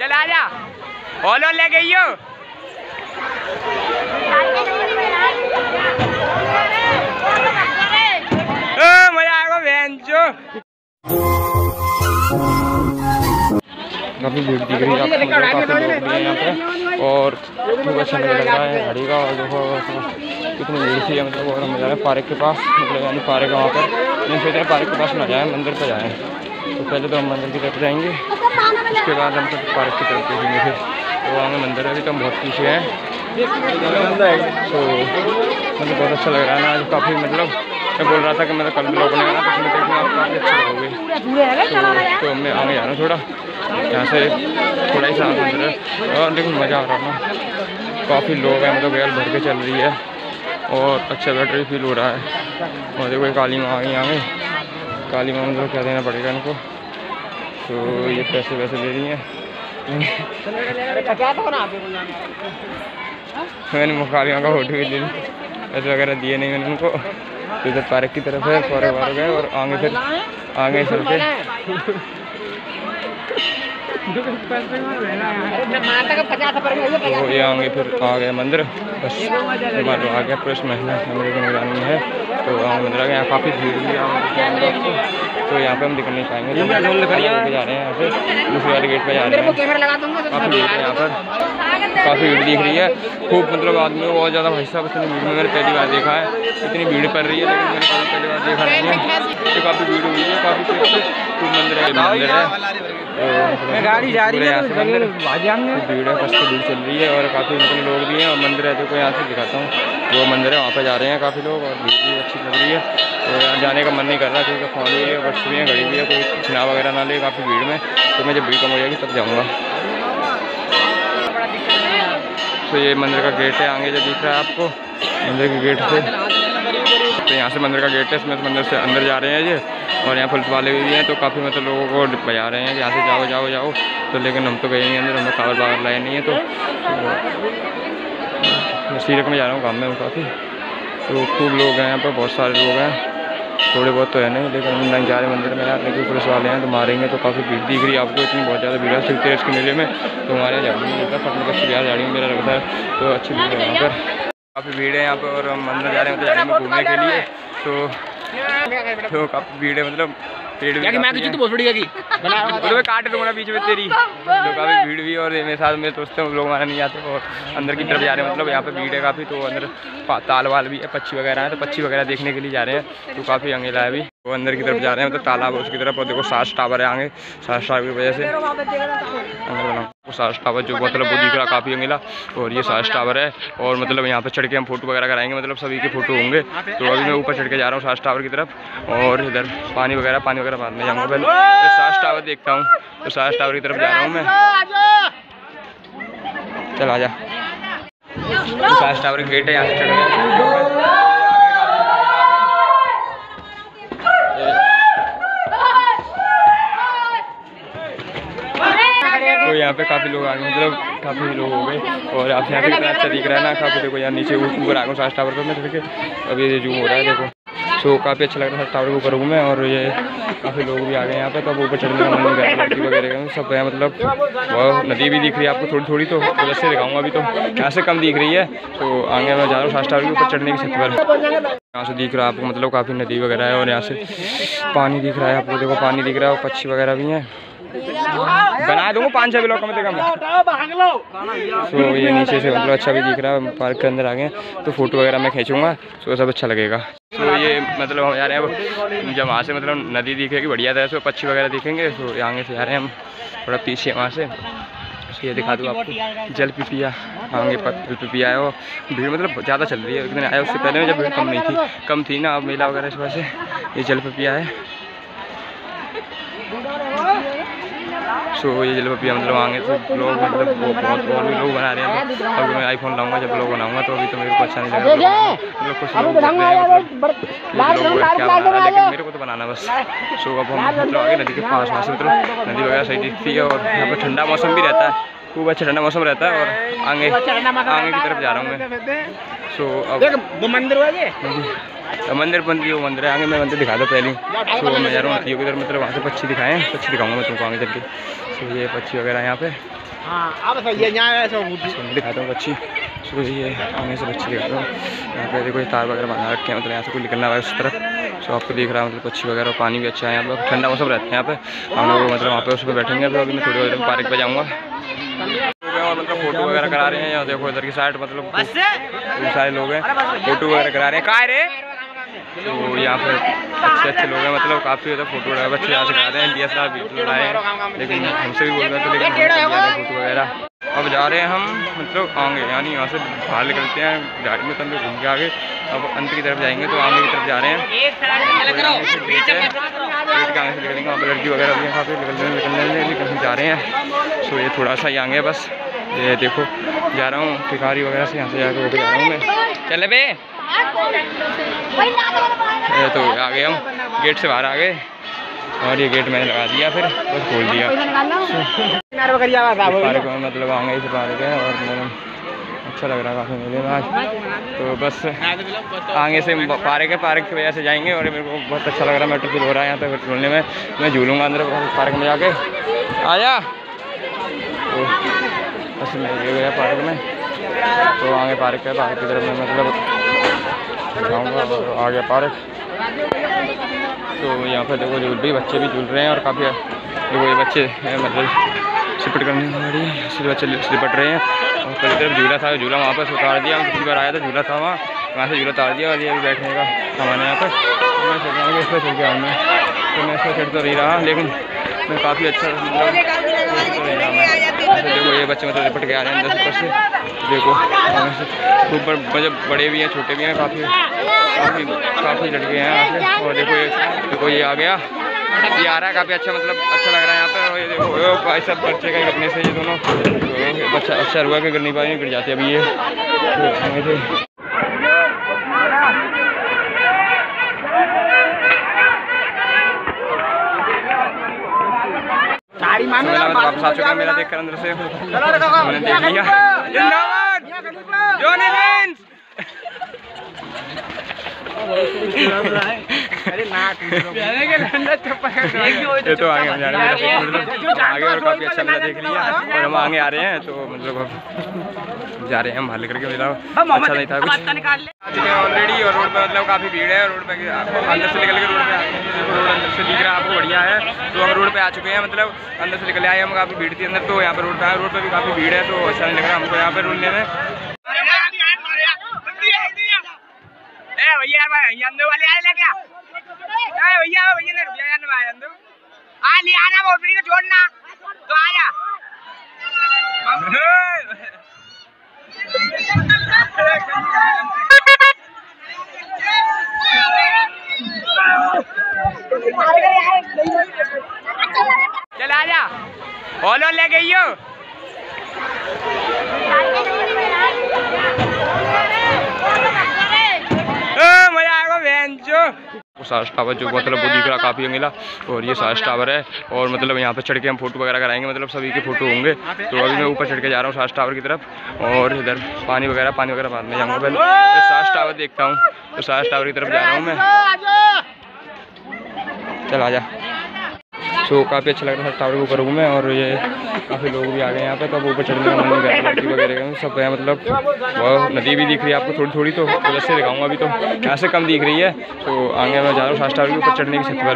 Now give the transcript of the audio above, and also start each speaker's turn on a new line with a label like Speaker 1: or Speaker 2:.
Speaker 1: चल आ जा ओलो ले गई हो। मज़ा आएगा बहन काफ़ी भीड़ दिख रही है काफ़ी यहाँ पे। और अच्छा लग रहा है हरी का और देखो कितनी भीड़ थी मतलब और पार्क के पास। मतलब यानी पार्क वहाँ पर। पार्क के पास ना जाए, मंदिर पर जाएँ। तो पहले तो हम मंदिर की तरफ़ जाएँगे। उसके बाद हम सब पार्क की तरफ़ देखेंगे फिर। तो वहाँ मंदिर है अभी तो हम बहुत पीछे हैं। तो मतलब बहुत अच्छा लग रहा है ना आज काफ़ी मतलब मैं बोल रहा था कि मतलब कल ब्लॉग ना तो उसमें काफ़ी अच्छे तो, तो मैं आगे जा रहा हूँ थोड़ा। यहाँ से थोड़ा ही सामान मंदिर है। और देखो मज़ा आ रहा है ना। काफ़ी लोग हैं मतलब गैल भर के चल रही है। और अच्छा बैटरी फील हो रहा है। और देखो काली माँ आ गई आगे काली माँ मतलब क्या देना पड़ेगा इनको? तो ये पैसे वैसे ले रही हैं। मैंने काली का फ़ोटो भी ले पैसे वगैरह दिए नहीं मैंने उनको। तो इधर पार्क की तरफ़ है फ़ौरन वार गए और आगे फिर आगे चल के तो ये आगे फिर, आ गया मंदिर। बस मान आ गया पुरुष महिला की निगरानी है। तो आगे मंदिर आ यहाँ काफ़ी भीड़ भी तो यहाँ पे हम दिख नहीं पाएँगे तो जा रहे हैं? यहाँ से दूसरे वाले गेट पर जा रहे हैं। काफ़ी भीड़ है यहाँ पर। काफ़ी भीड़ दिख रही है। खूब मतलब आदमी को बहुत ज़्यादा भाई साहब इतनी भीड़ में मैंने पहली बार देखा है। इतनी भीड़ पड़ रही है लेकिन मैंने पहली बार देखा नहीं है तो काफ़ी भीड़ हुई है काफ़ी खूब मंदिर है मंदिर है। तो गाड़ी जा रही है भीड़ है फ़र्स्ट भीड़ चल रही है और काफ़ी मतलब लोग भी हैं। और मंदिर है देखो यहाँ से दिखाता हूँ। वो मंदिर है वहाँ पर जा रहे हैं काफ़ी लोग और भीड़ भी अच्छी लग रही है। तो यहाँ जाने का मन नहीं कर रहा क्योंकि फ़ोन भी है बस भी है घड़ी भी है। कोई चुनाव वगैरह ना ले काफ़ी भीड़ में। तो मैं जब भीड़ कम हो जाएगी तब जाऊँगा। तो ये मंदिर का गेट है आगे जो दिख रहा है आपको मंदिर के गेट से। तो यहाँ से मंदिर का गेट है इसमें मंदिर से अंदर जा रहे हैं ये और यहाँ पुलिस वाले भी हैं तो काफ़ी मतलब लोगों को बजा रहे हैं कि यहाँ से जाओ जाओ जाओ। तो लेकिन हम तो गए नहीं अंदर हमें कावर बावर लाए नहीं है तो, तो सीरक में जा रहा हूँ काम में काफ़ी। तो खूब लोग हैं यहाँ पर बहुत सारे लोग हैं। थोड़े बहुत तो है नहीं, लेकिन हम नहीं जा रहे मंदिर में यार लेकिन पुलिस वाले हैं तो मारेंगे तो काफ़ी भीड़ दिख रही है। आपको इतनी बहुत ज़्यादा भीड़ है हैं तेरह के मेले में तो हमारे यहाँ होता पटना का बिहार में मेरा लगता है तो अच्छी भीड़ है यहाँ पर। काफ़ी भीड़ है यहाँ पर, और मंदिर जा रहे हैं तो झाड़ी में घूमने के लिए तो तो काफ़ी भीड़ है मतलब पेड़ कि मैं तो बहुत बड़ी तो मैं काट दूँगा बीच में तेरी। तो काफ़ी भीड़ भी और मेरे साथ मेरे दोस्त लोग हमारे नहीं आते और अंदर की तरफ़ जा रहे हैं। मतलब यहाँ पे भीड़ है काफ़ी तो अंदर ताल वाल भी है पक्षी वगैरह है तो पक्षी वगैरह देखने के लिए जा रहे हैं। तो काफ़ी अंगेला है अभी। वो अंदर की तरफ़ जा रहे हैं मतलब तालाब उसकी तरफ़, और देखो सास टावर है आगे, सास टावर की वजह से। सास टावर जो मतलब वो दिख रहा, काफ़ी अंगेला, और ये सास टावर है, और मतलब यहाँ पे चढ़ के हम फ़ोटो वगैरह कराएँगे मतलब सभी के फ़ोटो होंगे। तो अभी मैं ऊपर चढ़ के जा रहा हूँ सास टावर की तरफ़, और इधर पानी वगैरह पानी वगैरह मारने जाऊँगा पहले। तो सास टावर देखता हूँ तो सास टावर की तरफ़ जा रहा हूँ मैं। चल आ जा सास टावर गेट है, यहाँ से चढ़ गया तो यहाँ पे काफ़ी लोग आ गए मतलब काफ़ी लोग हो गए। और आप यहाँ पे अच्छा दिख रहा है ना, काफ़ी देखो यहाँ नीचे ऊपर आ गए सास टावर पर मैं देखिए अभी ये जूम हो रहा है, देखो। सो काफ़ी अच्छा लग रहा है टावर के ऊपर हूँ मैं, और ये काफ़ी लोग भी आ गए यहाँ पे तो ऊपर चढ़ने का मन नहीं कर लड़की वगैरह का। सब है मतलब वह, नदी भी दिख रही है आपको थोड़ी थोड़ी तो जैसे दिखाऊँगा अभी तो यहाँ से कम दिख रही है। तो आगे मैं जा रहा हूँ सास टावर के ऊपर चढ़ने की छत पर। यहाँ से दिख रहा है आपको मतलब काफ़ी नदी वगैरह है, और यहाँ से पानी दिख रहा है, आपको देखो, पानी दिख रहा है, और पक्षी वगैरह भी हैं। बना दूँगा पाँच छः ब्लॉक कम से कम। ये नीचे से मतलब अच्छा भी दिख रहा है पार्क के अंदर आ गए तो फ़ोटो वगैरह मैं खींचूँगा तो सब अच्छा लगेगा। तो ये मतलब हम जा रहे हैं जब वहाँ से मतलब नदी दिखेगी बढ़िया तरह से पक्षी वगैरह दिखेंगे तो आगे से जा रहे हैं हम थोड़ा पीछे वहाँ से। ये दिखा दूँ आपको जल पिपिया आगे जल पिपिया है वो। भीड़ मतलब ज़्यादा चल रही है एक दिन आया उससे पहले में जब भीड़ कम नहीं थी कम थी ना अब मेला वगैरह इस वजह से ये जल पिपिया है। सो ये जल पपिया मतलब आगे से ब्लॉग मतलब बहुत और भी लोग बना रहे हैं। अभी मैं आईफोन लाऊँगा जब ब्लॉग बनाऊँगा तो अभी तो मेरे को अच्छा नहीं लग। रहा मतलब लेकिन मेरे को तो बनाना बस। सो अब हम मतलब आगे नदी के पास वहाँ से मतलब नदी वगैरह सही दिखती है और यहाँ पर ठंडा मौसम भी रहता है। खूब अच्छा ठंडा मौसम रहता है और आगे आगे की तरफ़ जा रहा हूँ मैं। सो अब वो मंदिर तो मंदिर बंद वो मंदिर है आगे मैं मंदिर दिखा दो पहले सो मैं जा रहा हूँ की मतलब वहाँ से पक्षी दिखाएँ पक्षी दिखाऊँगा मैं तुमको आगे चल के। सो ये पक्षी वगैरह यहाँ पे।
Speaker 2: हाँ यहाँ
Speaker 1: तो दिखाता हूँ बच्ची सो ये आगे से बच्ची दिखाता हूँ। यहाँ पे देखो ये तार वगैरह बना रखे हैं मतलब यहाँ से कोई निकलना है उस तरफ़। सो आपको दिख रहा है मतलब पक्षी वगैरह पानी भी अच्छा है यहाँ पे ठंडा मौसम रहता है यहाँ पे। हम लोग मतलब वहाँ पे उस पर बैठेंगे अभी अभी मैं थोड़ी देर पार्क पर जाऊँगा। और मतलब फ़ोटो वगैरह करा रहे हैं यहाँ देखो इधर की साइड मतलब सारे लोग हैं फ़ोटो वगैरह करा रहे हैं। कहाँ रे? तो यहाँ पे अच्छे अच्छे लोग हैं मतलब काफ़ी ज़्यादा फ़ोटो वगैरह बच्चे यहाँ से करा रहे हैं डी एस आर वीडियो लाए हैं। लेकिन हमसे भी बोल रहे थे लेकिन फ़ोटो वगैरह। अब जा रहे हैं हम मतलब आगे यानी यहाँ से बाहर निकलते हैं गाड़ी में तो हम लोग घूम के आगे। अब अंत की तरफ़ जाएँगे तो आगे की तरफ़ जा रहे हैं। तो यहाँ से गेट के आगे से निकलेंगे। वहाँ पर लड़की वगैरह भी हैं काफ़ी निकलने निकलने लेकिन हम जा रहे हैं। सो ये थोड़ा सा ही आगे बस। ये देखो, जा रहा हूँ, भिखारी वगैरह से यहाँ से जाकर होकर जा रहा हूँ मैं। चले बे। ये तो आ गए हम गेट से बाहर आ गए। और ये गेट मैंने लगा दिया फिर, बस खोल दिया। पार्क में मतलब आगे से पार्क है, और मेरे अच्छा लग रहा काफ़ी मेले में आज तो बस आगे से पार्क है, पार्क की वजह से जाएँगे, और मेरे को बहुत अच्छा लग रहा है, मेट्रो फील हो रहा है यहाँ पे झूलने में, मैं झूलूँगा अंदर पार्क में जाके। आया बस मैं ये गया पार्क में। तो आगे पार्क है पार्क की तरफ़ मैं मतलब आ गया पार्क। तो यहाँ पर देखो झूल भी बच्चे भी झूल रहे हैं और काफ़ी देखो ये बच्चे मतलब सिपट करने वाली बच्चे सिपट रहे हैं। और कल तरफ़ झूला था, झूला वहाँ पर उतार दिया, हम पिछली बार आया था, झूला था वहाँ। वहाँ से झूला उतार दिया और ये अभी बैठने का सामान है यहाँ पर तो मैं सोच रहा हूँ इस पर चल के आऊँ मैं। तो मैं इस पर चढ़ तो नहीं रहा, लेकिन मैं काफ़ी अच्छा तो देखो, ये बच्चे मतलब लिपट के आ रहे हैं ऊपर से। देखो ऊपर मतलब बड़े भी हैं, छोटे भी हैं, काफ़ी काफ़ी काफ़ी लड़के हैं यहाँ से। और देखो ये देखो ये आ गया। ये आ रहा है, काफ़ी अच्छा मतलब अच्छा लग रहा है यहाँ पे। और ये देखो भाई सब बच्चे का गिरने से ये दोनों तो बच्चा अच्छा हुआ कि गिर नहीं पा रही गिर जाती अभी ये। तो आगे से
Speaker 2: गाड़ी
Speaker 1: तो
Speaker 2: मानो
Speaker 1: मेला में तो वापस आ ये तो आगे हम जा रहे हैं। मतलब आगे और काफ़ी अच्छा मेरा देख लिया। और हम आगे आ रहे हैं तो मतलब जा रहे हैं हम बाहर लेकर के मेरा अच्छा नहीं था कुछ। ऑलरेडी और रोड पे मतलब काफ़ी भीड़ है रोड पे अंदर से निकल के रोड पे रोड अंदर से दिख रहा है आपको बढ़िया है। तो हम रोड पे आ चुके हैं मतलब अंदर से निकल आए हम काफ़ी भीड़ थी अंदर तो यहाँ पर रोड पे आए रोड पर भी काफ़ी भीड़ है तो अच्छा नहीं लग रहा हमको यहाँ पे रुकने में।
Speaker 2: भैया, अंदर वाले आ ले क्या भैया भैया ने रुपया यार भाई अंदर। आ, ले आना बहुत बड़ी को छोड़ना तो जा। चल ले गई हो मज़ा आएगा बहन जो
Speaker 1: टावर जो मतलब वो दिख रहा काफ़ी मिला और ये सारस टावर है। और मतलब यहाँ पे चढ़ के हम फ़ोटो वगैरह कराएँगे। मतलब सभी के फ़ोटो होंगे। तो अभी मैं ऊपर चढ़ के जा रहा हूँ सारस टावर की तरफ़। और इधर पानी वगैरह पानी वगैरह बाद में जाऊँगा पहले। तो सारस टावर देखता हूँ। तो सारस टावर की तरफ़ जा रहा हूँ मैं। चल आ जा सो काफ़ी अच्छा लग रहा था टावर के ऊपर मैं और ये काफ़ी लोग भी आ गए यहाँ पे तो अब ऊपर चढ़ने का मन लड़की वगैरह सब है मतलब वह नदी भी दिख रही है आपको थोड़ी थोड़ी तो वैसे दिखाऊँगा अभी तो यहाँ से कम दिख रही है। तो आगे मैं जा रहा हूँ, सास टावर के ऊपर चढ़ने की छत पर।